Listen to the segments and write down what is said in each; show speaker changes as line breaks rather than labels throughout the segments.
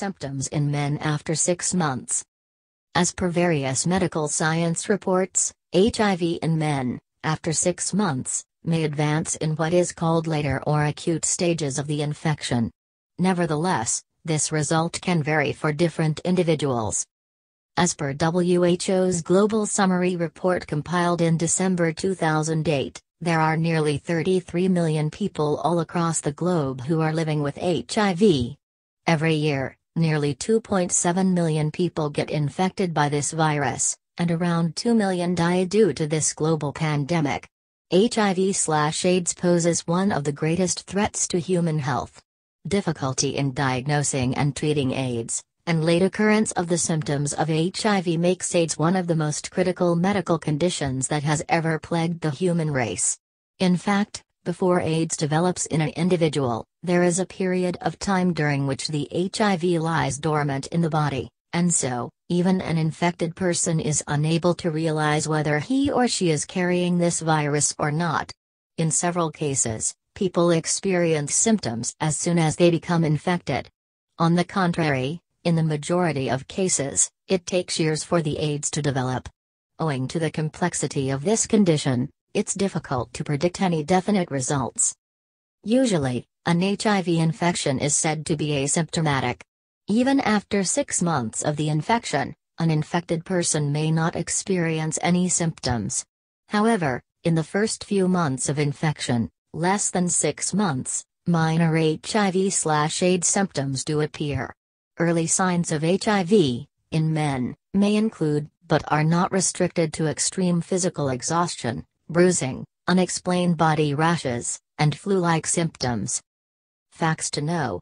symptoms in men after six months. As per various medical science reports, HIV in men, after six months, may advance in what is called later or acute stages of the infection. Nevertheless, this result can vary for different individuals. As per WHO's Global Summary Report compiled in December 2008, there are nearly 33 million people all across the globe who are living with HIV. Every year, nearly 2.7 million people get infected by this virus, and around 2 million die due to this global pandemic. HIV/AIDS poses one of the greatest threats to human health. Difficulty in diagnosing and treating AIDS, and late occurrence of the symptoms of HIV makes AIDS one of the most critical medical conditions that has ever plagued the human race. In fact, before AIDS develops in an individual, there is a period of time during which the HIV lies dormant in the body, and so, even an infected person is unable to realize whether he or she is carrying this virus or not. In several cases, people experience symptoms as soon as they become infected. On the contrary, in the majority of cases, it takes years for the AIDS to develop. Owing to the complexity of this condition, it's difficult to predict any definite results. Usually, an HIV infection is said to be asymptomatic. Even after six months of the infection, an infected person may not experience any symptoms. However, in the first few months of infection, less than six months, minor HIV/AIDS symptoms do appear. Early signs of HIV, in men, may include, but are not restricted to extreme physical exhaustion, bruising, unexplained body rashes, and flu-like symptoms. Facts to know.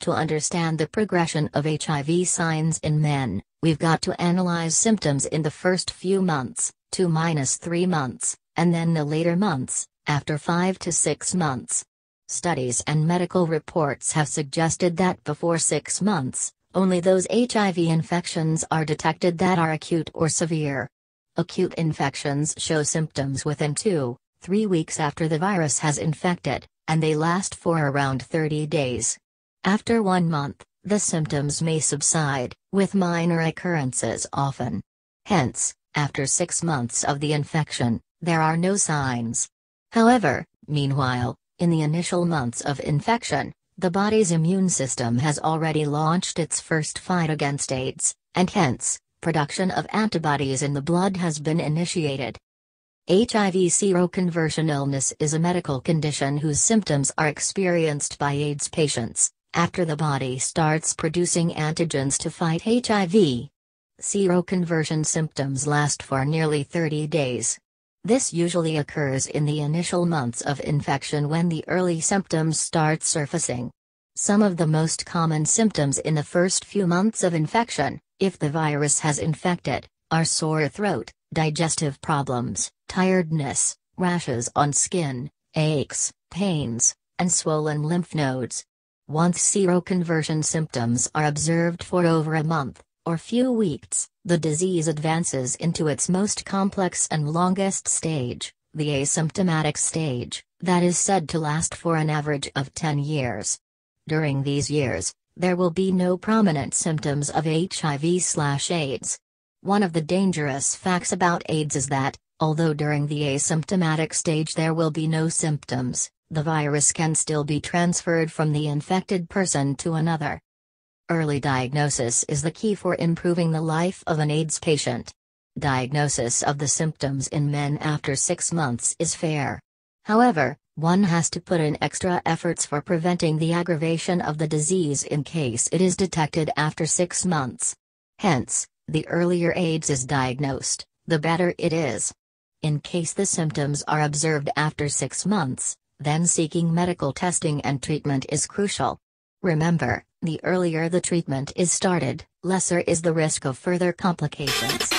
To understand the progression of HIV signs in men, we've got to analyze symptoms in the first few months, 2 minus 3 months, and then the later months, after 5 to 6 months. Studies and medical reports have suggested that before 6 months, only those HIV infections are detected that are acute or severe. Acute infections show symptoms within 2, 3 weeks after the virus has infected, and they last for around 30 days. After one month, the symptoms may subside, with minor occurrences often. Hence, after six months of the infection, there are no signs. However, meanwhile, in the initial months of infection, the body's immune system has already launched its first fight against AIDS, and hence, production of antibodies in the blood has been initiated. HIV seroconversion illness is a medical condition whose symptoms are experienced by AIDS patients, after the body starts producing antigens to fight HIV. Seroconversion symptoms last for nearly 30 days. This usually occurs in the initial months of infection when the early symptoms start surfacing. Some of the most common symptoms in the first few months of infection, if the virus has infected, are sore throat, digestive problems, tiredness, rashes on skin, aches, pains, and swollen lymph nodes. Once seroconversion symptoms are observed for over a month, or few weeks, the disease advances into its most complex and longest stage, the asymptomatic stage, that is said to last for an average of 10 years. During these years, there will be no prominent symptoms of HIV/AIDS. One of the dangerous facts about AIDS is that, although during the asymptomatic stage there will be no symptoms, the virus can still be transferred from the infected person to another. Early diagnosis is the key for improving the life of an AIDS patient. Diagnosis of the symptoms in men after six months is fair. However, one has to put in extra efforts for preventing the aggravation of the disease in case it is detected after six months. Hence, the earlier AIDS is diagnosed, the better it is. In case the symptoms are observed after six months, then seeking medical testing and treatment is crucial. Remember, the earlier the treatment is started, lesser is the risk of further complications.